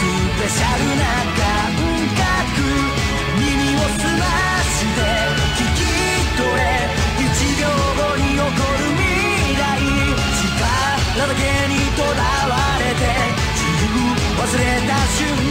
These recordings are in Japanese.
ペシャルな感覚耳を澄まして聞き取れ1秒後に起こる未来力だけにとらわれて自分忘れた瞬間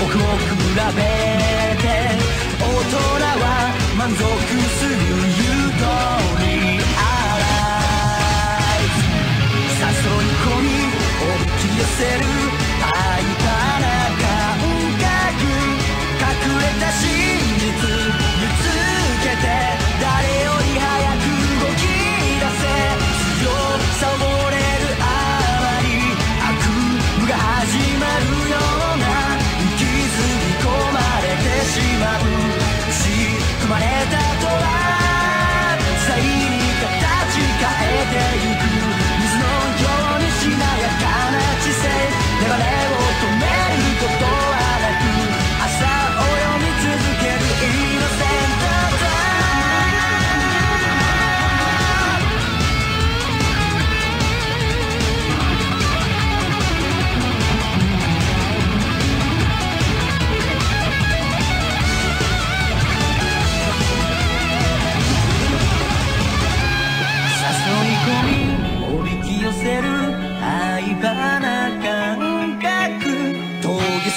僕を比べて大人は満足する言誘導り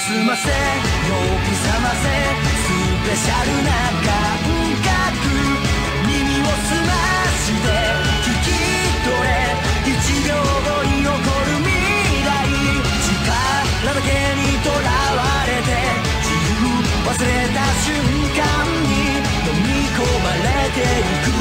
澄ませよく覚ませスペシャルな感覚耳を澄まして聞き取れ1秒後に起こる未来力だけにとらわれて自分忘れた瞬間に飲み込まれていく